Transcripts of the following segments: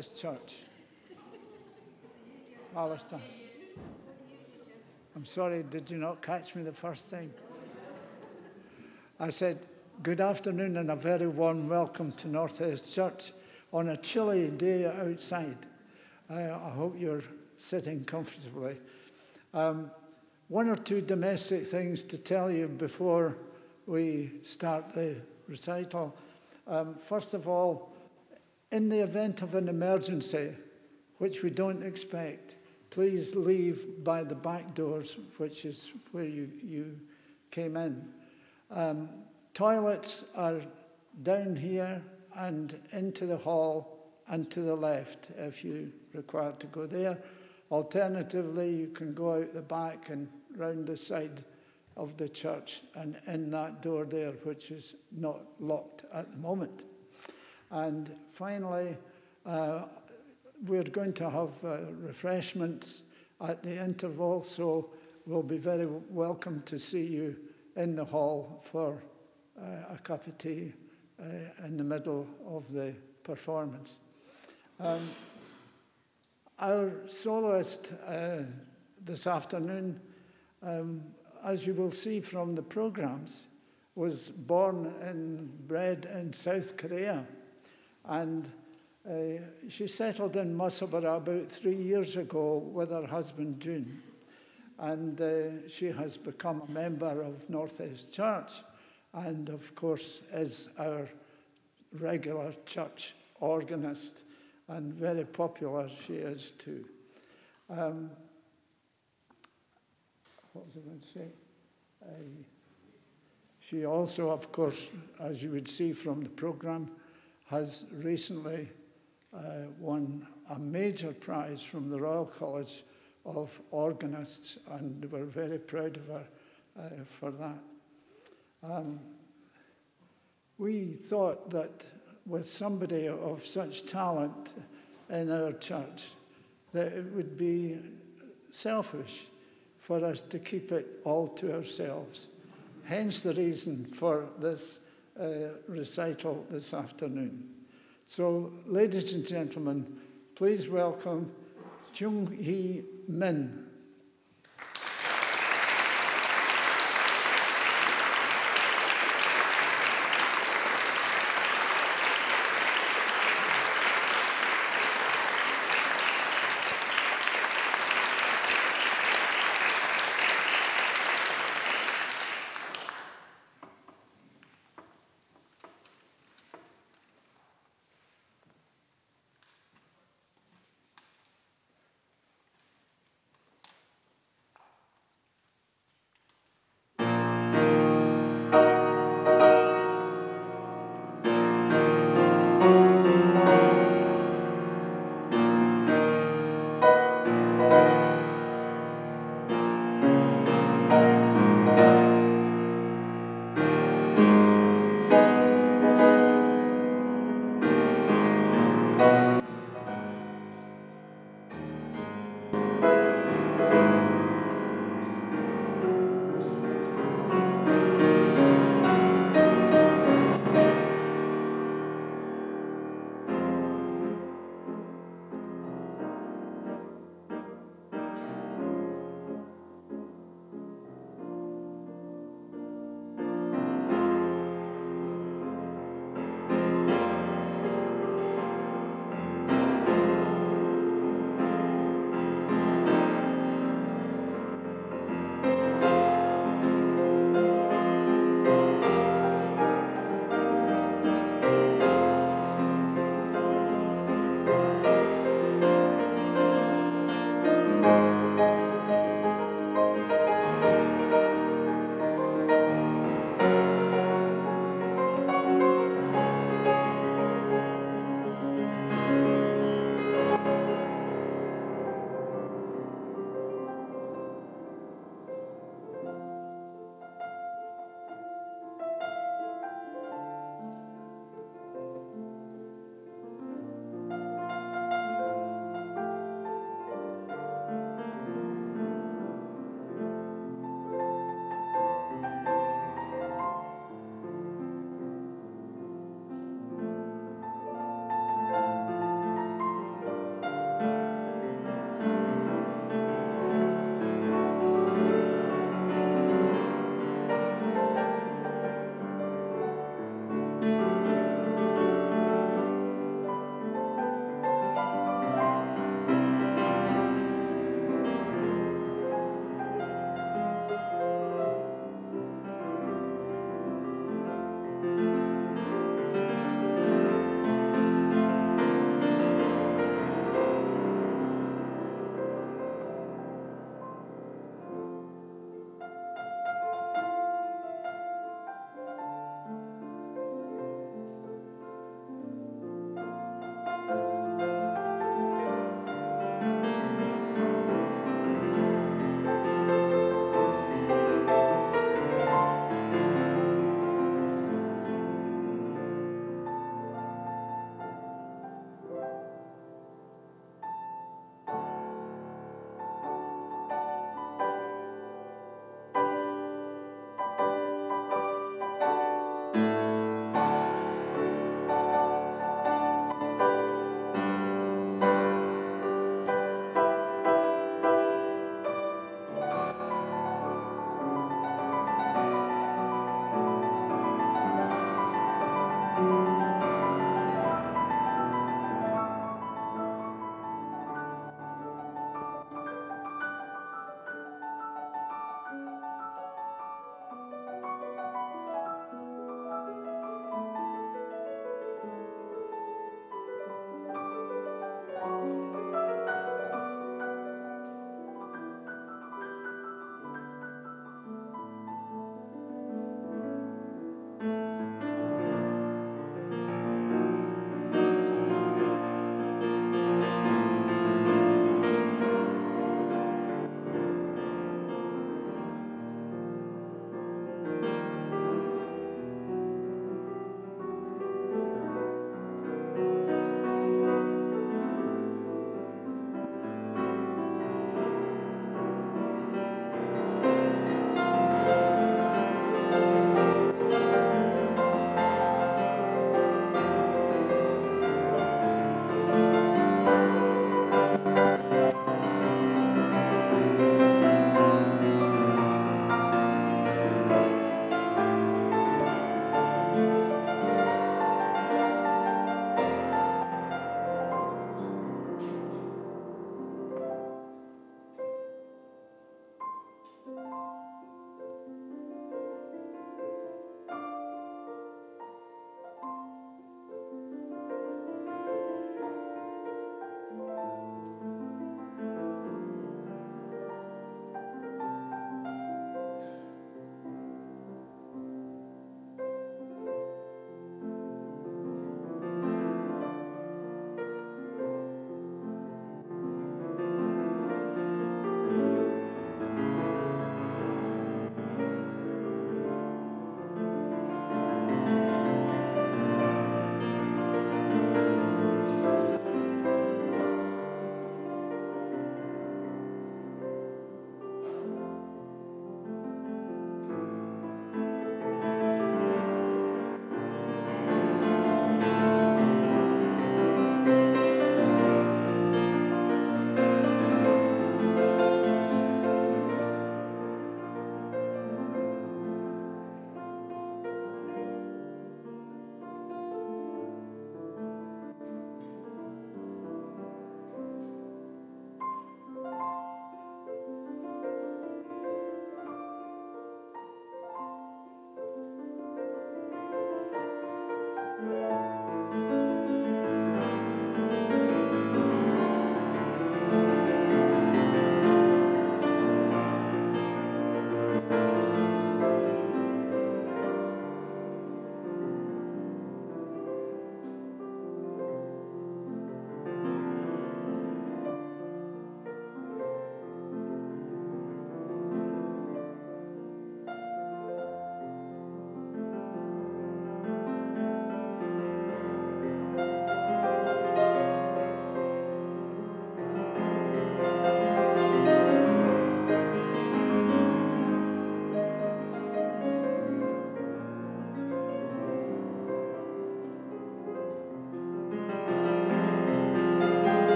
this church. Alistair. I'm sorry, did you not catch me the first time? I said, Good afternoon and a very warm welcome to Northesk Church on a chilly day outside. I, I hope you're sitting comfortably. Um, one or two domestic things to tell you before we start the recital. Um, first of all, in the event of an emergency, which we don't expect, please leave by the back doors, which is where you, you came in. Um, toilets are down here and into the hall and to the left if you require to go there. Alternatively, you can go out the back and round the side of the church and in that door there, which is not locked at the moment. And finally, uh, we're going to have uh, refreshments at the interval, so we'll be very welcome to see you in the hall for uh, a cup of tea uh, in the middle of the performance. Um, our soloist uh, this afternoon, um, as you will see from the programs, was born and bred in South Korea. And uh, she settled in Musselburgh about three years ago with her husband June. And uh, she has become a member of Northesk Church and, of course, is our regular church organist and very popular she is too. Um, what was I going to say? Uh, she also, of course, as you would see from the programme, has recently uh, won a major prize from the Royal College of Organists, and we're very proud of her uh, for that. Um, we thought that with somebody of such talent in our church that it would be selfish for us to keep it all to ourselves. Hence the reason for this Uh, recital this afternoon. So, ladies and gentlemen, please welcome Jeonghee Min.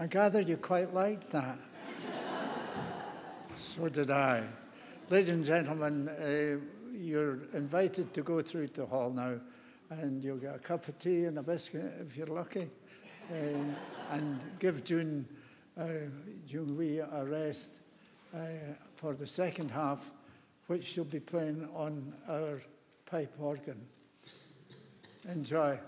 I gather you quite liked that. so did I. Ladies and gentlemen, uh, you're invited to go through to the hall now, and you'll get a cup of tea and a biscuit if you're lucky, uh, and give June, uh, Jeonghee a rest uh, for the second half, which she'll be playing on our pipe organ. Enjoy.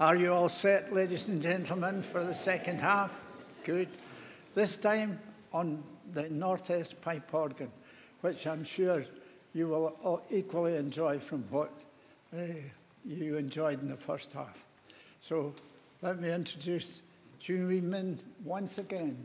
Are you all set, ladies and gentlemen, for the second half? Good. This time on the Northesk Pipe Organ, which I'm sure you will all equally enjoy from what uh, you enjoyed in the first half. So let me introduce June Min once again.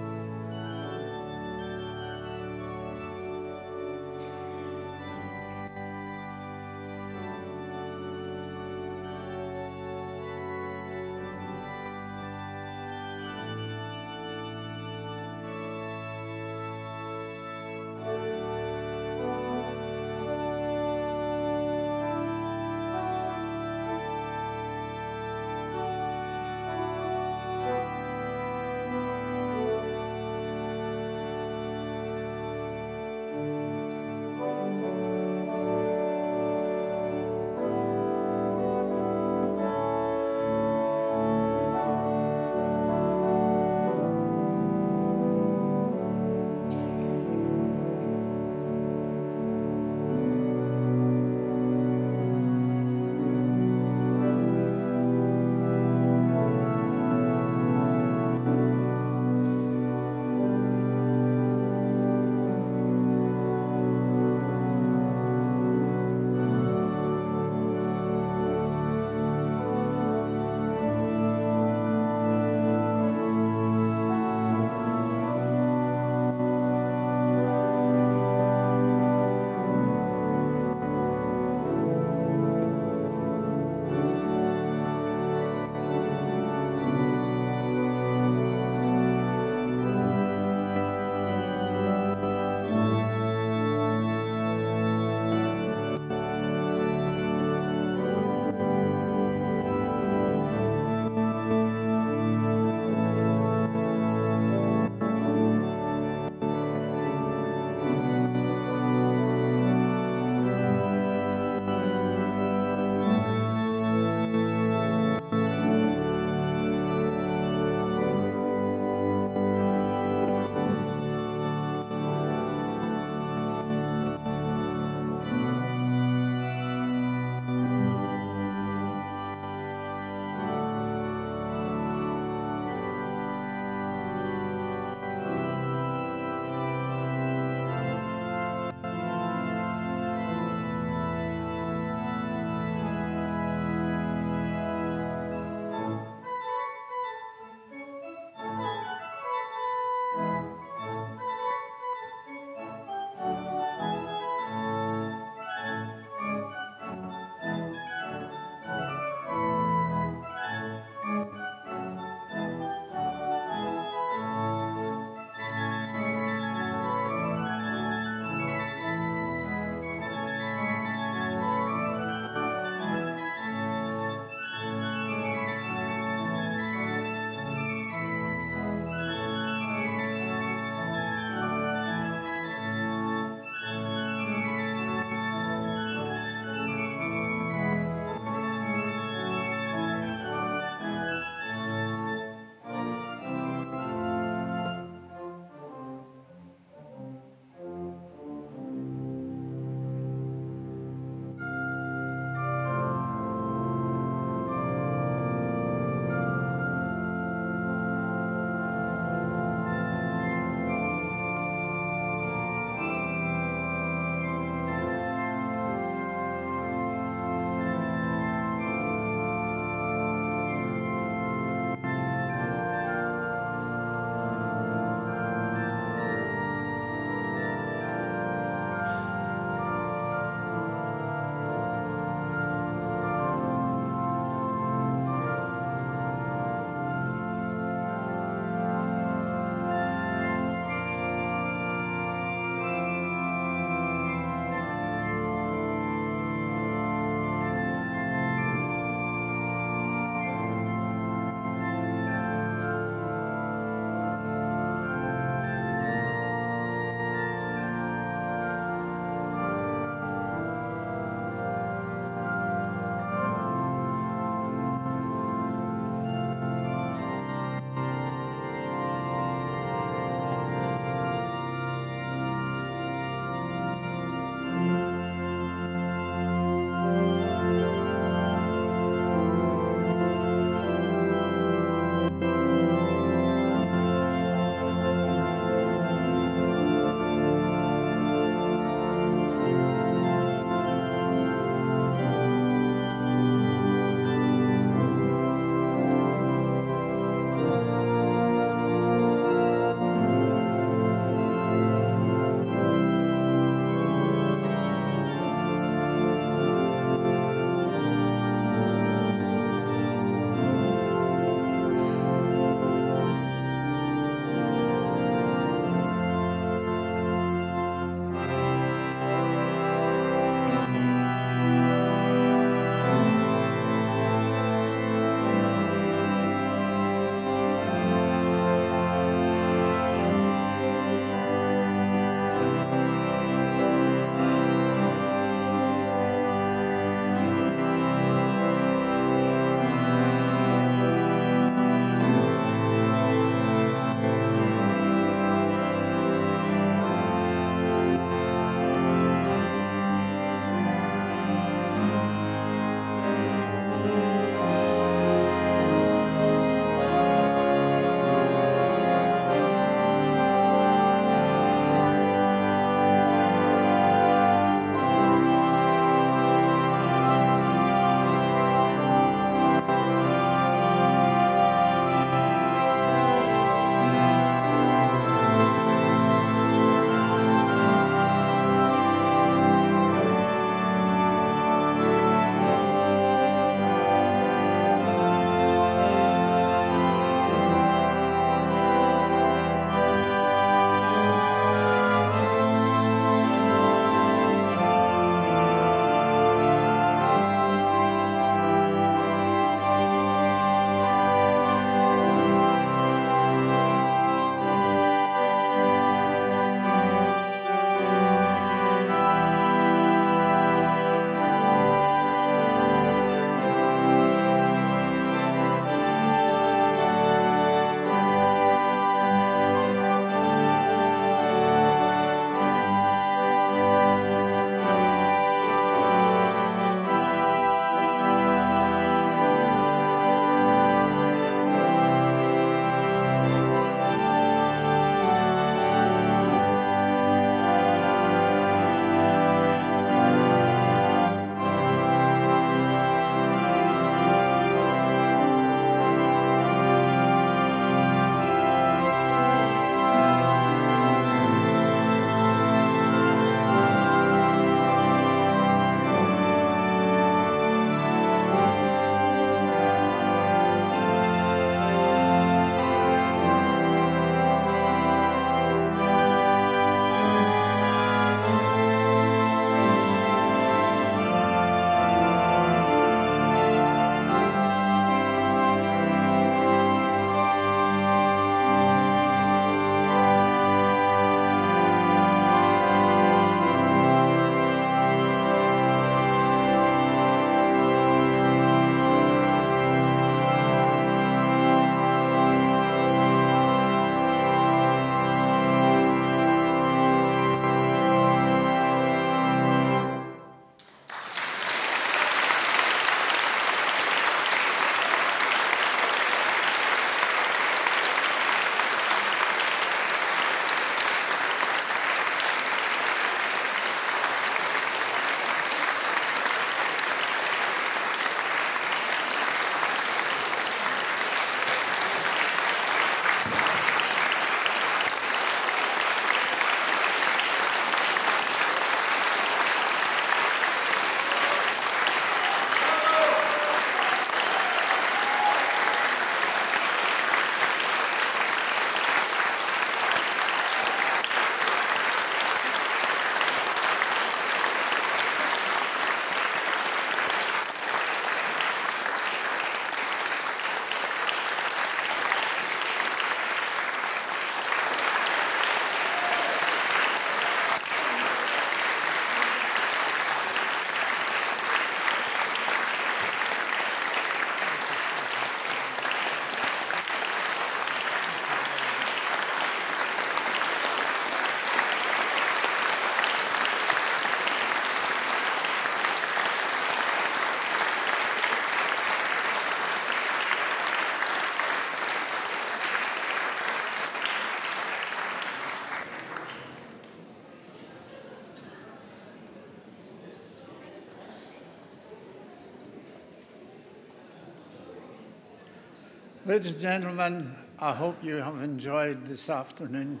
Ladies and gentlemen, I hope you have enjoyed this afternoon.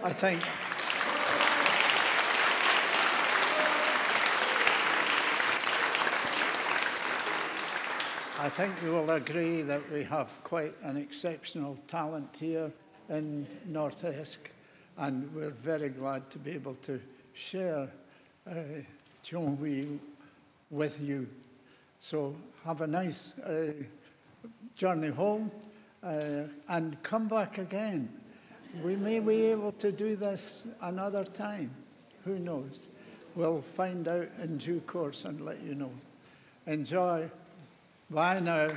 I think. I think you will agree that we have quite an exceptional talent here in Northesk, and we're very glad to be able to share uh, Wee with you. So have a nice uh, journey home uh, and come back again. We may be able to do this another time. Who knows? We'll find out in due course and let you know. Enjoy. Bye now.